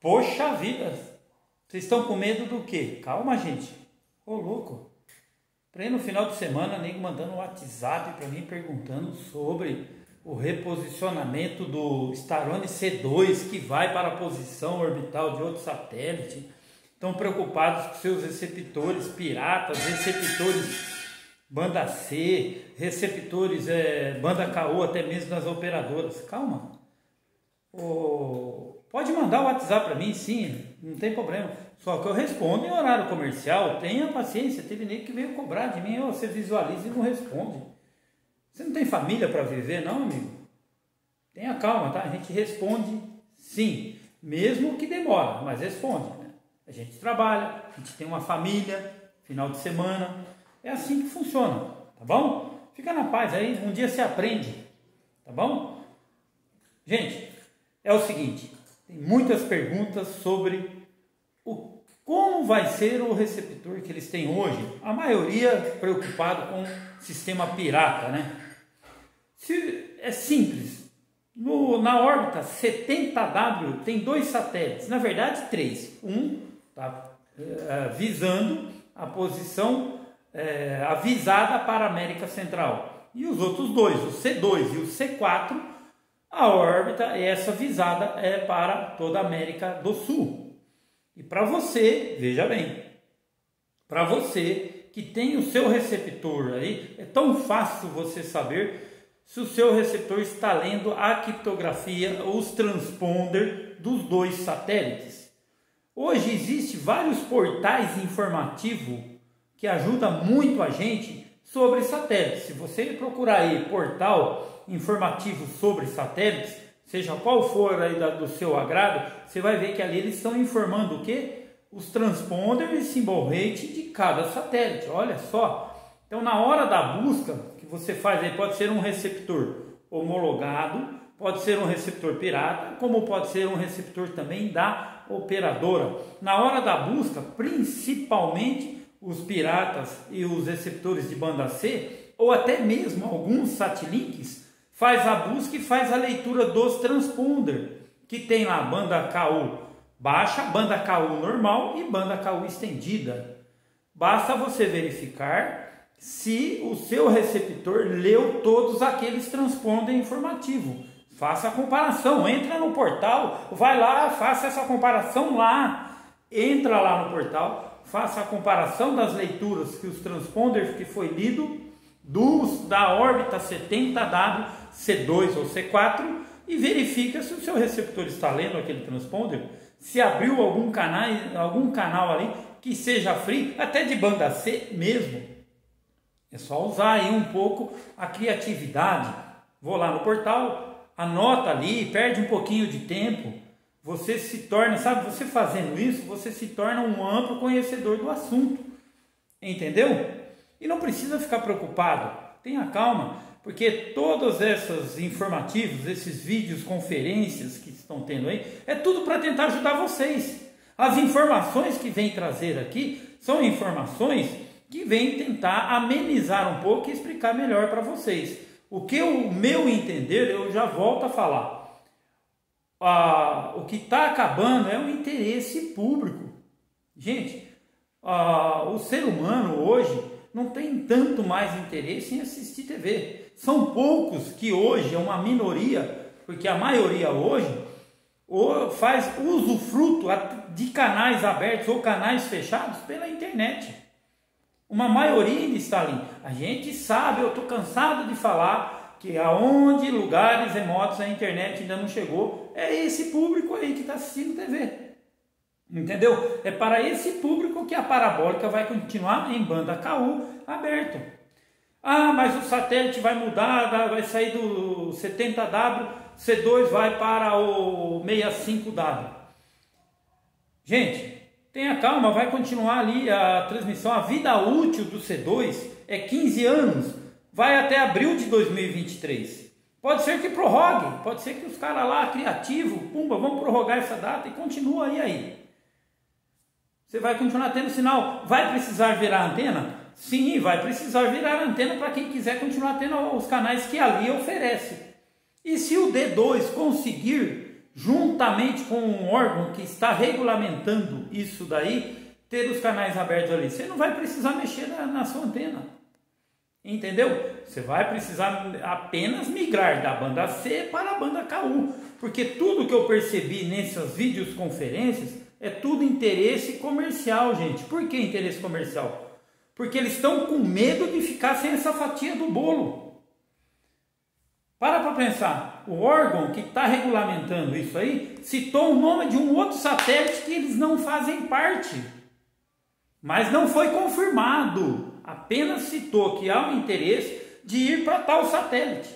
Poxa vida! Vocês estão com medo do quê? Calma, gente. Ô, louco. Ir no final de semana, nego mandando um WhatsApp para mim perguntando sobre o reposicionamento do Starone C2 que vai para a posição orbital de outro satélite. Estão preocupados com seus receptores piratas, receptores banda C, receptores é, banda KO, até mesmo nas operadoras. Calma. Oh, pode mandar o WhatsApp para mim, sim, não tem problema. Só que eu respondo em horário comercial. Tenha paciência. Teve nem que veio cobrar de mim. Oh, você visualiza e não responde. Você não tem família para viver, não, amigo? Tenha calma, tá? A gente responde sim, mesmo que demora, mas responde. Né? A gente trabalha, a gente tem uma família, final de semana. É assim que funciona, tá bom? Fica na paz aí, um dia você aprende, tá bom? Gente, é o seguinte, tem muitas perguntas sobre o como vai ser o receptor que eles têm hoje. A maioria preocupado com sistema pirata, né? Se, é simples. No, na órbita 70W tem dois satélites, na verdade três. Um está é, visando a posição é, avisada para a América Central. E os outros dois, o C2 e o C4, a órbita, essa visada é para toda a América do Sul. E para você, veja bem, para você que tem o seu receptor aí, é tão fácil você saber se o seu receptor está lendo a criptografia, os transponder dos dois satélites. Hoje existe vários portais informativos que ajudam muito a gente sobre satélites. Se você procurar aí portal informativo sobre satélites, seja qual for aí do seu agrado, você vai ver que ali eles estão informando o que? Os transponders e symbol rate de cada satélite. Olha só. Então na hora da busca, que você faz aí pode ser um receptor homologado, pode ser um receptor pirata, como pode ser um receptor também da operadora. Na hora da busca, principalmente os piratas e os receptores de banda C, ou até mesmo alguns satlinks, faz a busca e faz a leitura dos transponder, que tem lá banda KU baixa, banda KU normal e banda KU estendida. Basta você verificar se o seu receptor leu todos aqueles transponder informativo. Faça a comparação, entra no portal, vai lá, faça essa comparação lá. Entra lá no portal, faça a comparação das leituras que os transponders que foi lido dos da órbita 70W, C2 ou C4 e verifica se o seu receptor está lendo aquele transponder, se abriu algum canal, algum canal ali que seja free, até de banda C mesmo é só usar aí um pouco a criatividade. Vou lá no portal, anota ali, perde um pouquinho de tempo. Você se torna, sabe, você fazendo isso, você se torna um amplo conhecedor do assunto. Entendeu? E não precisa ficar preocupado. Tenha calma, porque todos esses informativos, esses vídeos, conferências que estão tendo aí, é tudo para tentar ajudar vocês. As informações que vem trazer aqui são informações que vem tentar amenizar um pouco e explicar melhor para vocês. O que o meu entender, eu já volto a falar. O que está acabando é o interesse público. Gente, o ser humano hoje não tem tanto mais interesse em assistir TV. São poucos que hoje é uma minoria, porque a maioria hoje faz usufruto de canais abertos ou canais fechados pela internet. Uma maioria ainda está ali. A gente sabe, eu estou cansado de falar que aonde lugares remotos a internet ainda não chegou, é esse público aí que está assistindo TV. Entendeu? É para esse público que a parabólica vai continuar em banda KU aberto. Ah, mas o satélite vai mudar, vai sair do 70W, C2 vai para o 65W. Gente, Tenha calma, vai continuar ali a transmissão. A vida útil do C2 é 15 anos, vai até abril de 2023. Pode ser que prorrogue, pode ser que os caras lá, criativo, pumba, vão prorrogar essa data e continua aí aí. Você vai continuar tendo sinal. Vai precisar virar antena? Sim, vai precisar virar antena para quem quiser continuar tendo os canais que ali oferece. E se o D2 conseguir juntamente com um órgão que está regulamentando isso daí, ter os canais abertos ali. Você não vai precisar mexer na, na sua antena. Entendeu? Você vai precisar apenas migrar da banda C para a banda KU. Porque tudo que eu percebi nessas videoconferências é tudo interesse comercial, gente. Por que interesse comercial? Porque eles estão com medo de ficar sem essa fatia do bolo. Para para pensar, o órgão que está regulamentando isso aí citou o nome de um outro satélite que eles não fazem parte, mas não foi confirmado apenas citou que há um interesse de ir para tal satélite.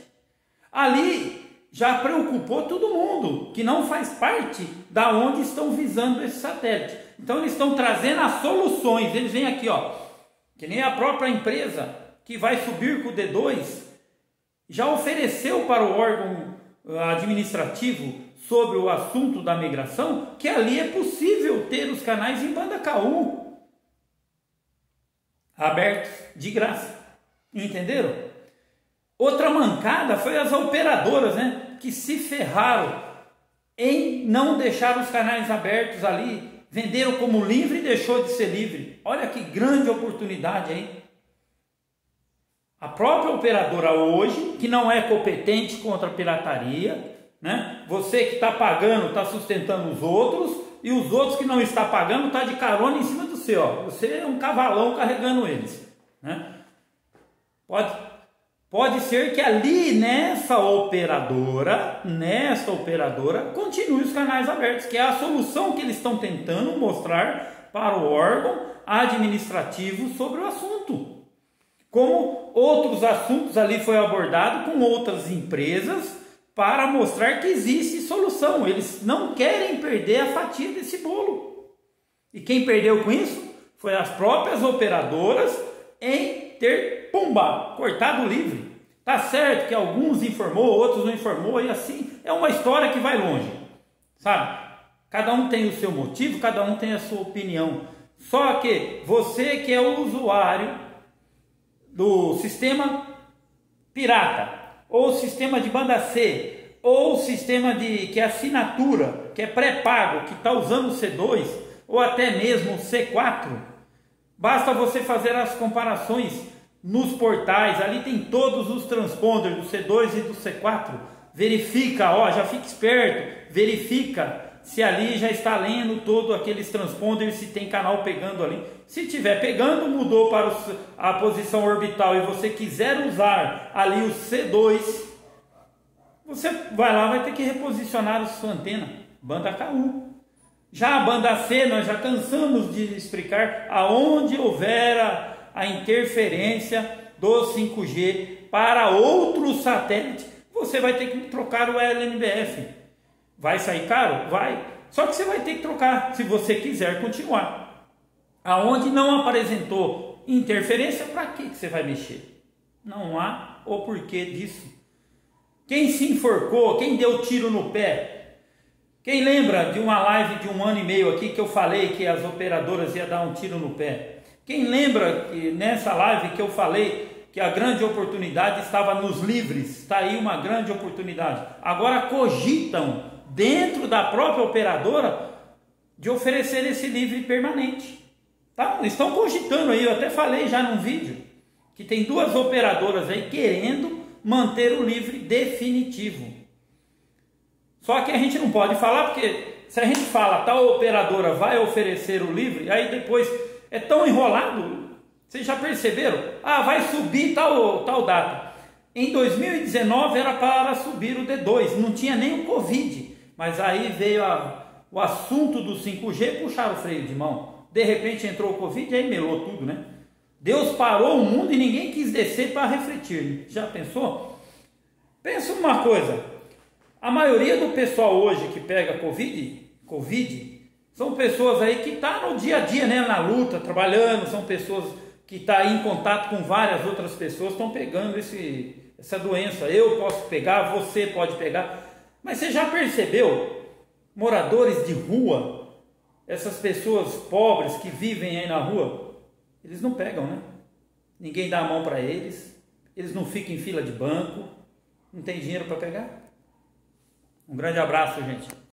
Ali já preocupou todo mundo que não faz parte da onde estão visando esse satélite. Então eles estão trazendo as soluções. Eles vêm aqui, ó, que nem a própria empresa que vai subir com o D2 já ofereceu para o órgão administrativo sobre o assunto da migração que ali é possível ter os canais em banda KU abertos de graça. Entenderam? Outra mancada foi as operadoras, né? Que se ferraram em não deixar os canais abertos ali. Venderam como livre e deixou de ser livre. Olha que grande oportunidade aí. A própria operadora hoje, que não é competente contra a pirataria, né? Você que está pagando está sustentando os outros e os outros que não está pagando está de carona em cima do seu. Você é um cavalão carregando eles. Né? Pode, pode ser que ali nessa operadora, nessa operadora, continue os canais abertos, que é a solução que eles estão tentando mostrar para o órgão administrativo sobre o assunto. Como outros assuntos ali foi abordado com outras empresas para mostrar que existe solução. Eles não querem perder a fatia desse bolo. E quem perdeu com isso foi as próprias operadoras em ter, pumba, cortado livre. Tá certo que alguns informou, outros não informou, e assim é uma história que vai longe, sabe? Cada um tem o seu motivo, cada um tem a sua opinião. Só que você que é o usuário do sistema pirata, ou sistema de banda C, ou sistema de que é assinatura, que é pré-pago, que está usando o C2, ou até mesmo o C4, basta você fazer as comparações nos portais, ali tem todos os transponders do C2 e do C4. Verifica, ó, já fica esperto, verifica se ali já está lendo todo aqueles transponders, se tem canal pegando ali. Se tiver pegando, mudou para a posição orbital e você quiser usar ali o C2, você vai lá, vai ter que reposicionar a sua antena, banda KU. Já a banda C, nós já cansamos de explicar aonde houver a, a interferência do 5G para outro satélite, você vai ter que trocar o LNBF. Vai sair caro? Vai. Só que você vai ter que trocar se você quiser continuar. Aonde não apresentou interferência, para que você vai mexer? Não há o porquê disso. Quem se enforcou, quem deu tiro no pé, quem lembra de uma live de um ano e meio aqui que eu falei que as operadoras iam dar um tiro no pé? Quem lembra que nessa live que eu falei que a grande oportunidade estava nos livres? Está aí uma grande oportunidade. Agora cogitam dentro da própria operadora de oferecer esse livre permanente. Tá? Estão cogitando aí, eu até falei já num vídeo, que tem duas operadoras aí querendo manter o livre definitivo. Só que a gente não pode falar, porque se a gente fala tal operadora vai oferecer o livre, aí depois é tão enrolado. Vocês já perceberam? Ah, vai subir tal, tal data. Em 2019 era para subir o D2, não tinha nem o Covid. Mas aí veio a, o assunto do 5G, puxaram o freio de mão. De repente entrou o Covid e aí melou tudo, né? Deus parou o mundo e ninguém quis descer para refletir. Já pensou? Pensa uma coisa. A maioria do pessoal hoje que pega Covid, Covid são pessoas aí que estão tá no dia a dia, né, na luta, trabalhando, são pessoas que estão tá em contato com várias outras pessoas, estão pegando esse, essa doença. Eu posso pegar, você pode pegar. Mas você já percebeu, moradores de rua, essas pessoas pobres que vivem aí na rua, eles não pegam, né? Ninguém dá a mão para eles, eles não ficam em fila de banco, não tem dinheiro para pegar. Um grande abraço, gente.